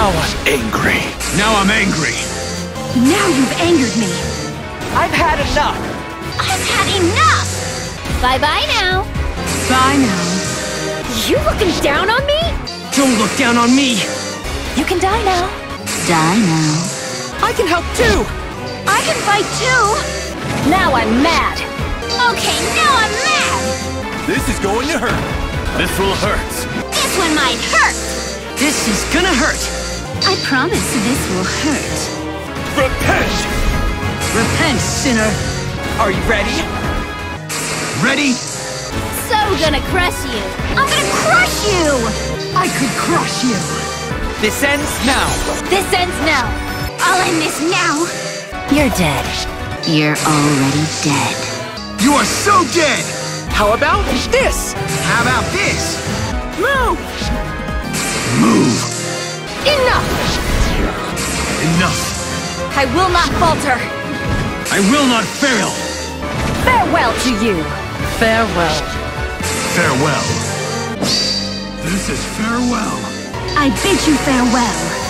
Now I'm angry. Now I'm angry. Now you've angered me. I've had enough. I've had enough! Bye-bye now. Bye now. You looking down on me? Don't look down on me. You can die now. Die now. I can help too. I can fight too. Now I'm mad. Okay, now I'm mad. This is going to hurt. This will hurt. This one might hurt. This is gonna hurt. I promise this will hurt. Repent! Repent, sinner. Are you ready? Ready? So gonna crush you. I'm gonna crush you. I could crush you. This ends now. This ends now. I'll end this now. You're dead. You're already dead. You are so dead! How about this? How about this? Enough! I will not falter. I will not fail! Farewell to you. Farewell. Farewell. This is farewell. I bid you farewell.